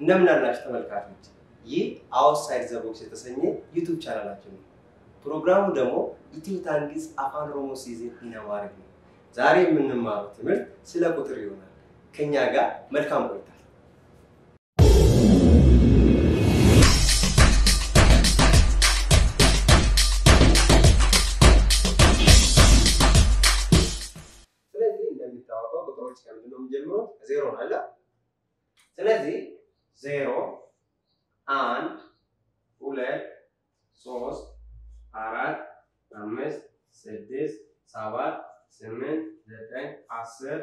እንደምን አላችሁ ተመልካቾች? ይህ Outside The Box የተሰኘ YouTube ቻናላችን ነው። ፕሮግራሙ ደግሞ Ethio Tongues አፋን ኦሮሞ season ኢነዋሪ ነው። ዛሬ የምንማረው ትምህርት ስለ ቁጥር ይሆናል። ከኛ ጋር መልካም ቆይታ። ስለዚህ እንደሚታወቀው ቁጥሮች ከምንድን ነው የሚጀምረው? ዜሮ ነው አለ። ስለዚህ ዜሮ፣ አንድ፣ ሁለት፣ ሶስት፣ አራት፣ አምስት፣ ስድስት፣ ሰባት፣ ስምንት፣ ዘጠኝ፣ አስር፣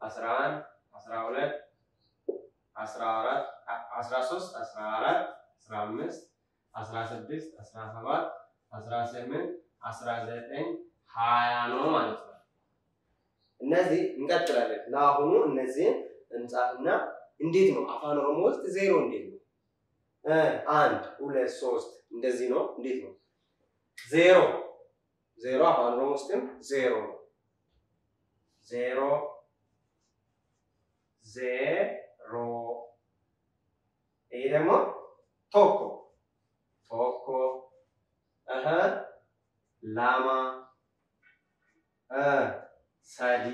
አስራ አንድ፣ አስራ ሁለት፣ አስራ አራት፣ አስራ ሶስት፣ አስራ አራት፣ አስራ አምስት፣ አስራ ስድስት፣ አስራ ሰባት፣ አስራ ስምንት፣ አስራ ዘጠኝ፣ ሀያ ነው ማለት ነው። እነዚህ እንቀጥላለን። ለአሁኑ እነዚህን እንጻፍና እንዴት ነው አፋን ኦሮሞ ውስጥ ዜሮ እንዴት ነው? አንድ ሁለት ሶስት እንደዚህ ነው። እንዴት ነው ዜሮ? ዜሮ አፋን ኦሮሞ ውስጥም ዜሮ ነው። ዜሮ ዜሮ። ይሄ ደግሞ ቶኮ ቶኮ። ላማ ሰዲ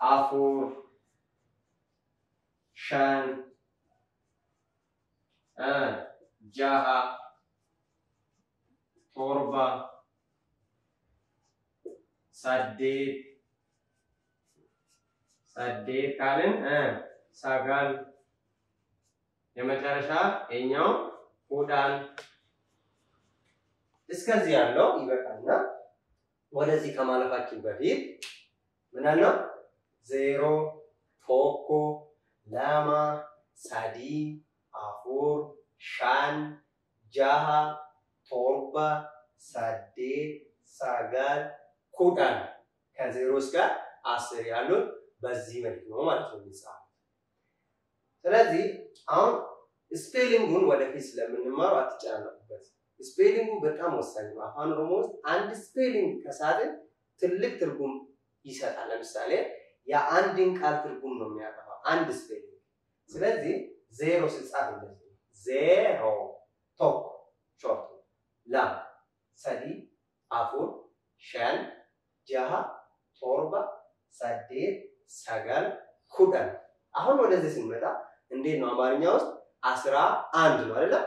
አፉር ሸን ጃሃ ቶርባ ሰዴት ሰዴት ካልን ሰጋል የመጨረሻ የኛው ሁዳን እስከዚህ ያለው ይበቃልና ወደዚህ ከማለፋችን በፊት ምን አለው? ዜሮ ቶኮ ላማ ሳዲ አፉር ሻን ጃሃ ቶርባ ሳዴት ሳጋል ኩዳን ከዜሮ እስከ አስር ያሉት በዚህ መልክ ነው ማለት ነው የሚጻፉት። ስለዚህ አሁን spelling ኡን ወደፊት ስለምንማረው አትጨናነቁበት። spelling ኡ በጣም ወሳኝ ነው። አፋን ኦሮሞ ውስጥ አንድ spelling ከሳትን ትልቅ ትርጉም ይሰጣል። ለምሳሌ የአንድን ቃል ትርጉም ነው የሚያጠፋው አንድ spelling። ስለዚህ ዜሮ ስጻፍ እንደዚህ zeeroo tokko short ላም ሰዲ አፉር ሸን ጃሃ ቶርባ ሰዴት ሰጋል ኩዳን። አሁን ወደዚህ ስንመጣ እንዴት ነው አማርኛ ውስጥ አስራ አንድ ነው አይደለም?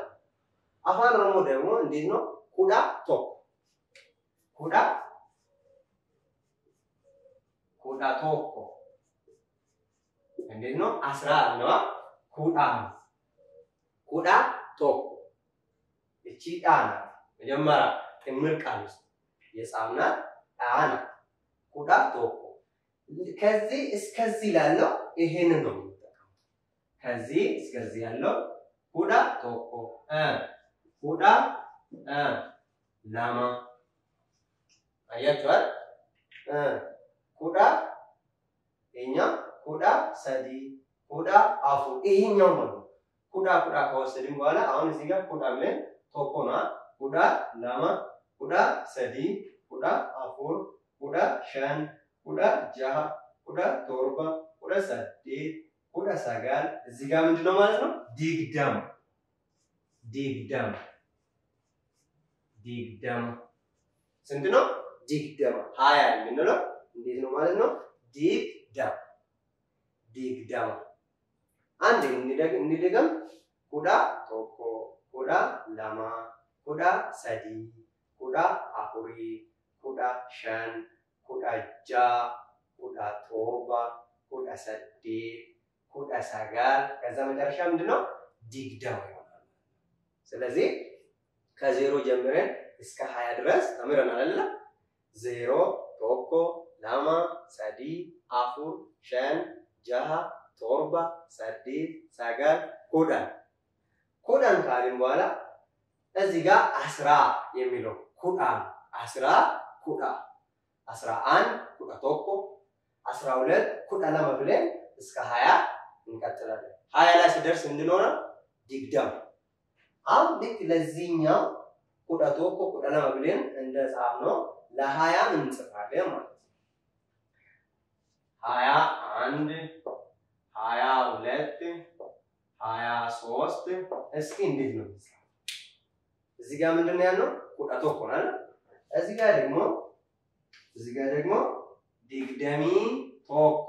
አፋን ኦሮሞ ደግሞ እንዴት ነው? ኩዳ ቶኮ ኩዳ ኩዳ ቶኮ እንዴት ነው? አስራ አንድ ነዋ። ኩዳ ኩዳ ቶኮ እቺ ዳ ናት። መጀመሪያ ጥምር ቃል ውስጥ የጻፍናት ዳ ናት። ኩዳ ቶኮ ከዚህ እስከዚህ ላለው ይሄንን ነው የምንጠቀመው። ከዚህ እስከዚህ ያለው ኩዳ ቶኮ ኩዳ ላማ አያችኋል። ኩዳ የኛ ኩዳ ሰዲ ኩዳ አፉ ይሄኛው ነው። ኩዳ ኩዳ ከወሰድን በኋላ አሁን እዚህ ጋር ኩዳ ብለን ቶኮ ና ኩዳ ላማ ኩዳ ሰዲ ኩዳ አፉር ኩዳ ሸን ኩዳ ጃሃ ኩዳ ቶርባ ኩዳ ሰዴት ኩዳ ሰጋል እዚህ ጋር ምንድን ነው ማለት ነው? ዲግዳም ዲግዳም ዲግዳም ስንት ነው? ዲግዳም ሀያ የምንለው እንዴት ነው ማለት ነው? ዲግዳም ዲግዳም አንድ እንደገም ኩዳ ቶኮ ኩዳ ለማ ኩዳ ሰዲ ኩዳ አፉሪ ኩዳ ሸን ኩዳ ጃ ኩዳ ቶርባ ኩዳ ሰዴት ኩዳ ሰጋል ከዛ መጨረሻ ምንድነው? ዲግዳም ይሆናል። ስለዚህ ከዜሮ ጀምረን እስከ ሀያ ድረስ ተምረናል አይደለ? ዜሮ ቶኮ ላማ ሰዲ አፉር ሸን ጃሃ ቶርባ ሰዴት ሰጋል ኩዳን ኩዳን ካልን በኋላ እዚህ ጋር አስራ የሚለው ኩዳን አስራ አስራ አንድ ኩዳ ቶኮ አስራ ሁለት ኩዳ ለማ ብለን እስከ ሀያ እንቀጥላለን። ሀያ ላይ ሲደርስ ምንድን ሆነ? አሁን ልክ ለዚህኛው ኩዳ ቶኮ ኩዳ ለማ ብለን እንደ ጻፍ ነው ለሀያ እንጽፋለን ማለት ነው። ሀያ አንድ ሀያ ሁለት ሶስት እስኪ እንዴት ነው? እዚህ ጋር ምንድን ነው ያልነው? ቁጣ ቶኮ ነው አይደል? እዚህ ጋር ደግሞ እዚህ ጋር ደግሞ ዲግደሚ ቶኮ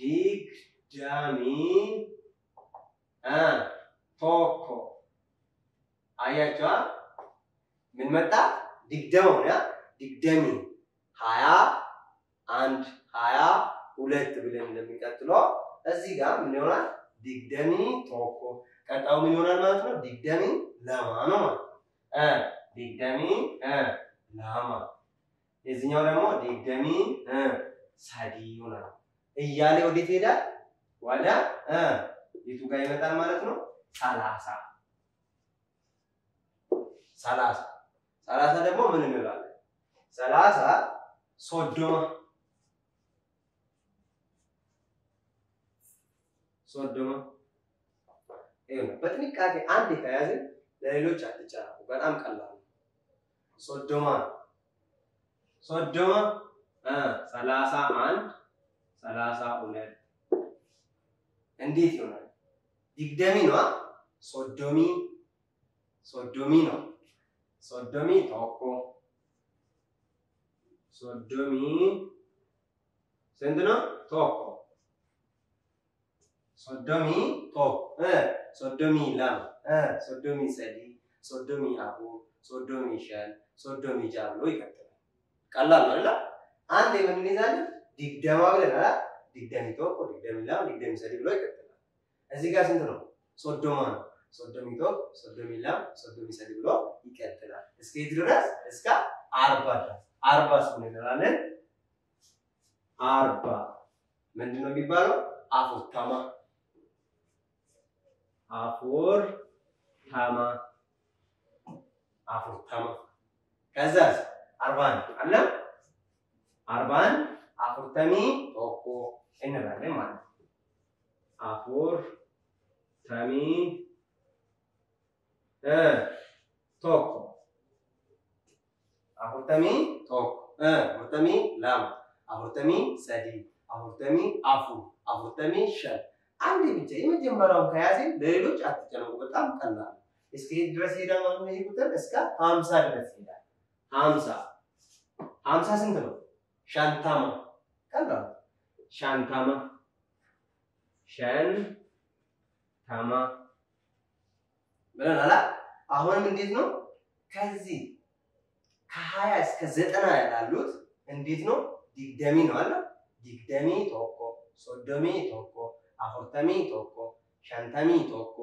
ዲግደሚ አ ቶኮ አያቸዋ ምን መጣ? ዲግደመው ያ ዲግደሚ ሀያ አንድ ሀያ ሁለት ብለን እንደሚቀጥለው እዚህ ጋር ምን ይሆናል? ዲግደሚ ቶኮ ቀጣው ምን ይሆናል ማለት ነው? ዲግደሚ ለማ ነው ማለት እ ለማ የዚህኛው ደግሞ እ ሳዲ ይሆናል። እያለ ወዴት ይሄዳል? ወደ የቱ ጋር ይመጣል ማለት ነው? ሰላሳ ሰላሳ ሰላሳ ደግሞ ምን እንላለን? ሰላሳ ሶዶማ ሶዶማ በጥንቃቄ አንድ ከያዝን ለሌሎች አትጨናቁ። በጣም ቀላል ሶዶማ ሶዶማ እ ሰላሳ አንድ ሰላሳ ሁለት እንዴት ይሆናል? ዲግደሚ ነው። ሶዶሚ ሶዶሚ ነው። ሶዶሚ ቶኮ ሶዶሚ ስንት ነው? ቶኮ ሶዶሚ ቶኮ እ ሶዶሚ ላማ እ ሶዶሚ ሰዲ ሶዶሚ አፉ ሶዶሚ ሸን ሶዶሚ ጃ ብሎ ይቀጥላል። ቀላል ነው አይደል? አንድ የምን እንይዛለን? digdama ብለን አላ digdamii tokko digdamii lama digdamii sadii ብሎ ይቀጥላል። እዚህ ጋር ስንት ነው? soddoma ነው። soddomii tokko soddomii lama soddomii sadii ብሎ ይቀጥላል። እስከ የት ድረስ? እስከ አርባ ድረስ። አርባ ስምን እንላለን? አርባ ምንድን ነው የሚባለው? አፉርታማ አፉር አፉርታማ ከዛ አርባን አለ? አርባን አፉርተሚ ቶኮ እንላለን ማለት ነው። አፉር ተሚ ቶኮ። አፉርተሚ ቶኮ አፉርተሚ ላማ አፉርተሚ ሰዲ አፉርተሚ አፉ አፉርተሚ ሸን አንድ ብቻ የመጀመሪያውን ከያዝን ለሌሎች አትጨነቁ። በጣም ቀላል እስከ የት ድረስ ሄዳል ማለት ነው? ይሄ ቁጥር እስከ ሀምሳ ድረስ ሄዳል። ሀምሳ ሀምሳ ስንት ነው? ሻንታማ ቀላል ሻንታማ ሸን ታማ ብለናል። አሁንም እንዴት ነው ከዚህ ከሀያ እስከ ዘጠና ያሉት እንዴት ነው? ዲግደሚ ነው አለ ዲግደሚ ቶኮ ሶዶሚ ቶኮ አፉርተሚ ቶኮ ሸንተሚ ቶኮ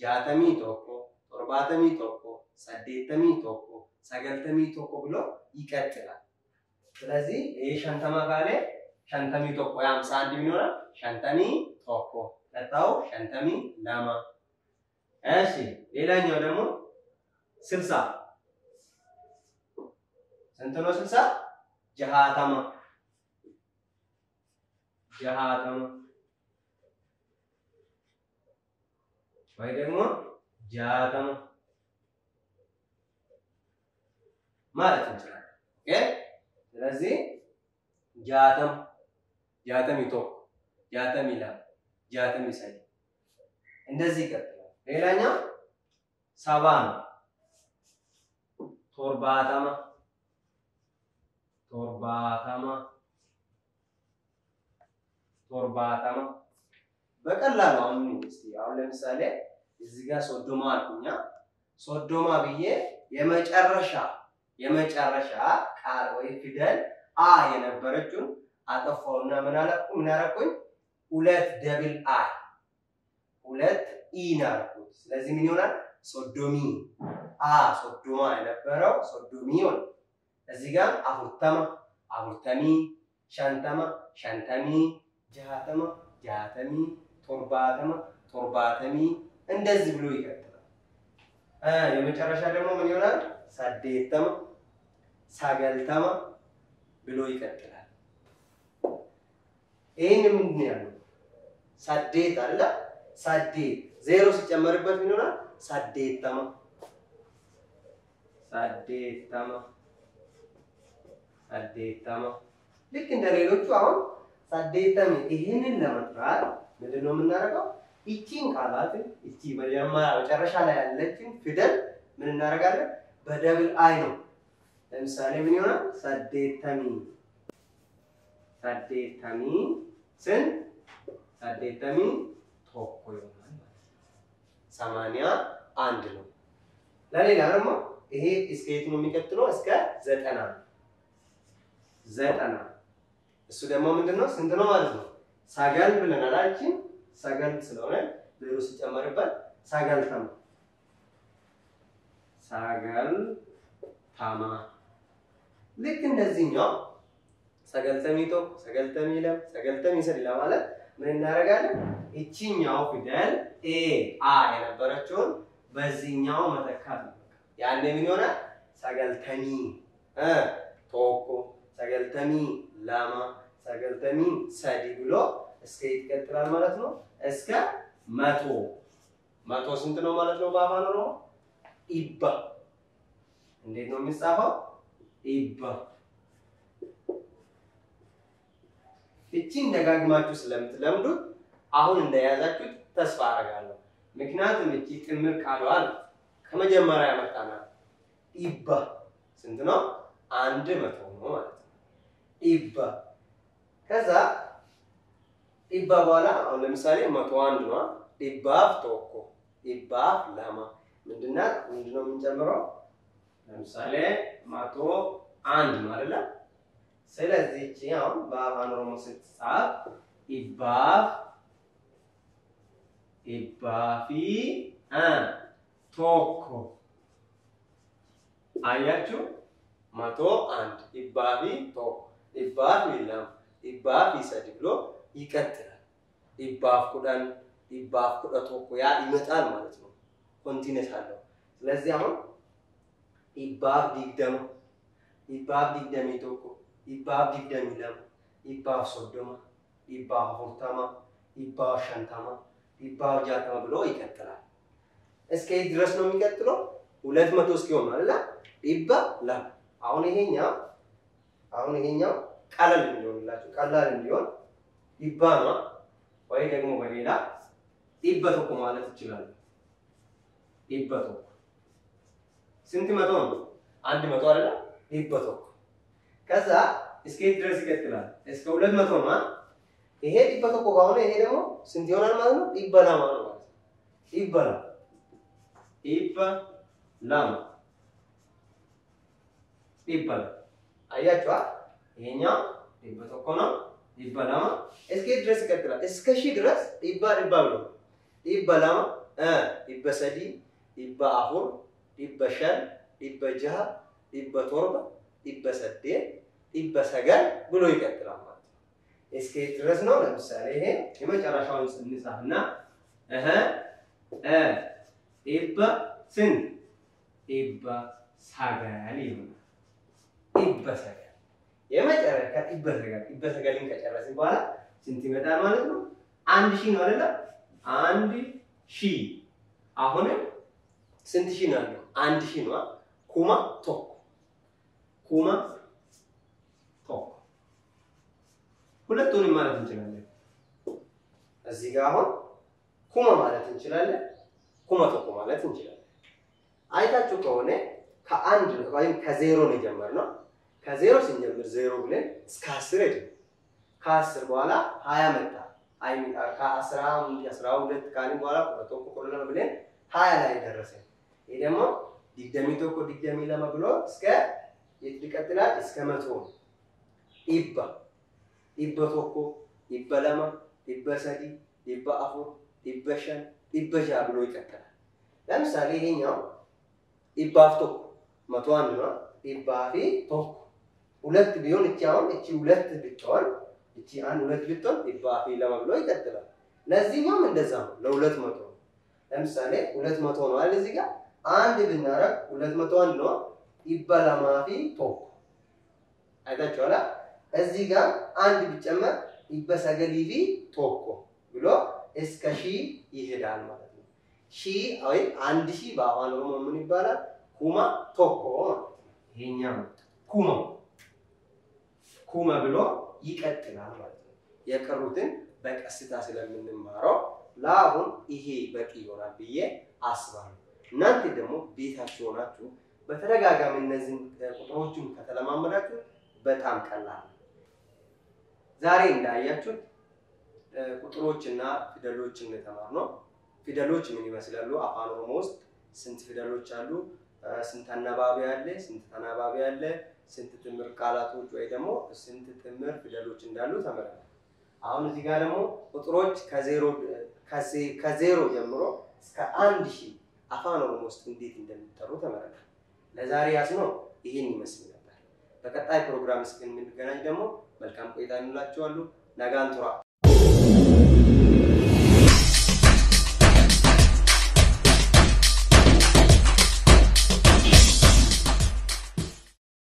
ጃተሚ ቶኮ ቶርባተሚ ቶኮ ሰዴተሚ ቶኮ ሰገልተሚ ቶኮ ብሎ ይቀጥላል። ስለዚህ ይህ ሸንተማ ካለ ሸንተሚ ቶኮ የሀምሳ አንድ ይሆናል? ሸንተሚ ቶኮ ቀጣው ሸንተሚ ለማ። እሺ ሌላኛው ደግሞ ስልሳ ስንት ነው? ስልሳ ጀሃተማ ጀሃተማ ወይ ደግሞ ጃተማ ማለት እንችላለን። ስለዚህ ጃተም ጃተም ቶኮ ጃተም ይላል ጃተም ይሳይ እንደዚህ ይቀጥላል። ሌላኛው ሰባ ነው። ቶርባተማ ቶርባተማ ቶርባተማ በቀላሉ አሁን እስቲ አሁን ለምሳሌ እዚህ ጋር soddoma አልኩኛ soddoma ብዬ የመጨረሻ የመጨረሻ ቃል ወይ ፊደል አ የነበረችውን አጠፋውና ምን አለኩ? ምን አረኩኝ ሁለት double i። ሁለት ኢ ናልኩት ስለዚህ ምን ይሆናል? soddomii አ soddoma የነበረው soddomii ሆነ እዚህ ጋር afurtama afurtamii shantama shantamii ጃተማ ጃተሚ ቶርባተማ ቶርባተሚ እንደዚህ ብሎ ይቀጥላል። የመጨረሻ ደግሞ ምን ይሆናል? ሳዴተማ ሳገልተማ ብሎ ይቀጥላል። ይህን ምንድን ያለው? ሳዴት አለ ሳዴት ዜሮ ሲጨመርበት ምን ይሆናል? ሳዴተማ ሳዴተማ ሳዴተማ ልክ እንደ ሌሎቹ አሁን ሳዴተም ይህንን ለመጥራት ምንድን ነው የምናደርገው? ይቺን ቃላት ይቺ መጀመሪያ መጨረሻ ላይ ያለችን ፊደል ምን እናደርጋለን? በደብል አይ ነው። ለምሳሌ ምን ይሆናል? ሰዴተሚ ሰዴተሚ ስን ሰዴተሚ ቶኮ ይሆናል ማለት ነው። ሰማንያ አንድ ነው። ለሌላ ደግሞ ይሄ እስከ የት ነው የሚቀጥለው? እስከ ዘጠና ዘጠና እሱ ደግሞ ምንድን ነው? ስንት ነው ማለት ነው? ሰገል ብለናል። አላችን ሰገል ስለሆነ ዜሮ ሲጨመርበት ሰገል ተማ ሰገል ተማ ልክ እንደዚህኛው ሰገልተሚ ቶኮ ሰገልተሚ ለም ሰገልተሚ ስሪ ለማለት ምን እናደርጋለን? ይቺኛው ፊደል ኤ አ የነበረችውን በዚህኛው መተካት ነው። ያኔ ምን ይሆናል? ሰገልተሚ ቶኮ ሰገልተሚ ለማ ሰገልተሚ ሰዲ ብሎ እስከ ይቀጥላል ማለት ነው? እስከ መቶ መቶ ስንት ነው ማለት ነው? በአፋን ኦሮሞ ኢባ። እንዴት ነው የሚጻፈው? ኢባ። እቺን ደጋግማችሁ ስለምትለምዱት አሁን እንደያዛችሁት ተስፋ አደርጋለሁ። ምክንያቱም እቺ ጥምር ቃሏን ከመጀመሪያ ያመጣናል። ኢባ ስንት ነው? አንድ መቶ ነው ማለት ነው። ኢባ ከዛ ኢባ በኋላ አሁን ለምሳሌ መቶ አንድ ነው። ኢባፍ ቶኮ ኢባፍ ለማ ምንድናት? ምንድነው የምንጨምረው? ለምሳሌ መቶ አንድ ነው አይደለ? ስለዚህ እቺ አሁን በአፋን ኦሮሞ ስትጻፍ dhibbaaf dhibbaafii tokko አያችሁ፣ መቶ አንድ dhibbaafii tokko dhibbaafii lama dhibbaafii sadii ብሎ ይቀጥላል። dhibbaaf kudhan dhibbaaf tokko ያ ይመጣል ማለት ነው። continuous አለው። ስለዚህ አሁን dhibbaaf digdama dhibbaaf digdamii tokko dhibbaaf digdamii lama dhibbaaf soddoma dhibbaaf afurtama dhibbaaf shantama dhibbaaf jaatama ብሎ ይቀጥላል። እስከ የት ድረስ ነው የሚቀጥለው? ሁለት መቶ እስኪሆን ነው አይደል? ለም አሁን ይሄኛው አሁን ይሄኛው ቀለል እንዲሆንላችሁ ቀላል እንዲሆን dhibba ነው ወይ ደግሞ በሌላ ኢባ ቶኮ ማለት ይችላል። ኢባ ቶኮ ስንት መቶ ነው? አንድ መቶ አይደለ? ኢባ ቶኮ ከዛ እስከ ድረስ ይቀጥላል? እስከ ሁለት መቶ ነው። ይሄ ኢባ ቶኮ ከሆነ ይሄ ደግሞ ስንት ይሆናል ማለት ነው? ነው ማለት ነው። ላማ ኢባ ላማ አያችኋ? ይሄኛው ኢባ ቶኮ ነው። ኢባ ላማ እስከ ድረስ ይቀጥላል? እስከ ሺህ ድረስ ኢባ ኢባ ብሎ ኢባ ላማ እ ኢባ ሰዲ ኢባ አፉር ኢባ ሸን ኢባ ጃሃ ኢባ ቶርባ ኢባ ሰዴ ኢባ ሰገል ብሎ ይቀጥላል ማለት ነው። እስከ ድረስ ነው? ለምሳሌ ይሄ የመጨረሻውን እንጻፍና እህ እ ኢባ ስንት ኢባ ሰገል ይሆናል። ኢባ ሰገል የመጨረሻ ኢባ ሰገልን ከጨረስን በኋላ ስንት ይመጣል ማለት ነው? አንድ ሺህ ነው አይደለ? አንድ ሺህ አሁንም ስንት ሺህ ነው ያለው? አንድ ሺህ ነው። ኩማ ቶኮ ኩማ ቶኮ ሁለቱንም ማለት እንችላለን። እዚህ ጋር አሁን ኩማ ማለት እንችላለን፣ ኩማ ቶኮ ማለት እንችላለን። አይታችሁ ከሆነ ከአንድ ወይም ከዜሮ ነው የጀመርነው። ከዜሮ ስንጀምር ዜሮ ብለን እስከ አስር ሄድን። ከአስር በኋላ ሀያ መጣ። ከአስራ አስራ ሁለት ካልን በኋላ ቶኮ ቁጥር ብለን ሀያ ላይ ደረሰ። ይህ ደግሞ ዲግደሚ ቶኮ ዲግደሚ ለማ ብሎ እስከ የት ይቀጥላል? እስከ መቶ ኢባ ኢባ ቶኮ ኢባ ለማ ኢባ ሰዲ ኢባ አፉር ኢባ ሸን ኢባ ጃ ብሎ ይቀጥላል። ለምሳሌ ይሄኛው ኢባፍ ቶኮ መቶ አንድ ነው። ኢባፊ ቶኮ ሁለት ቢሆን እቺ አሁን እቺ ሁለት ብትሆን እቺ አንድ ሁለት ብትሆን ኢባፊ ለማ ብሎ ይቀጥላል። ለዚህኛውም እንደዛ ነው። ለሁለት መቶ ለምሳሌ ሁለት መቶ ነው አይደል? እዚህ ጋር አንድ ብናረግ ሁለት መቶ አንድ ነው። ኢበላማፊ ቶኮ አይታችኋላ። እዚህ ጋር አንድ ቢጨመር ኢበሰገሊፊ ቶኮ ብሎ እስከ ሺህ ይሄዳል ማለት ነው። ሺህ ወይም አንድ ሺህ በአፋን ኦሮሞ ምን ይባላል? ኩማ ቶኮ ማለት ነው። ይሄኛው ኩማ ኩማ ብሎ ይቀጥላል ማለት ነው። የቀሩትን በቀስታ ስለምንማረው ለአሁን ይሄ በቂ ይሆናል ብዬ አስባለሁ። እናንተ ደግሞ ቤታችሁ ሆናችሁ በተደጋጋሚ እነዚህን ቁጥሮችን ከተለማመዳችሁ በጣም ቀላል ዛሬ እንዳያችሁት ቁጥሮችና ፊደሎችን የተማርነው ፊደሎች ምን ይመስላሉ? አፋን ኦሮሞ ውስጥ ስንት ፊደሎች አሉ? ስንት አናባቢ አለ? ስንት ተናባቢ አለ? ስንት ጥምር ቃላቶች ወይ ደግሞ ስንት ጥምር ፊደሎች እንዳሉ ተምረናል። አሁን እዚህ ጋር ደግሞ ቁጥሮች ከዜሮ ጀምሮ እስከ አንድ ሺህ አፋን ኦሮሞ ውስጥ እንዴት እንደሚጠሩ ተምረናል። ለዛሬ ያዝነው ይህን ይመስል ነበር። በቀጣይ ፕሮግራም እስክንገናኝ ደግሞ መልካም ቆይታ እንላችኋለሁ። ነጋን ቱራ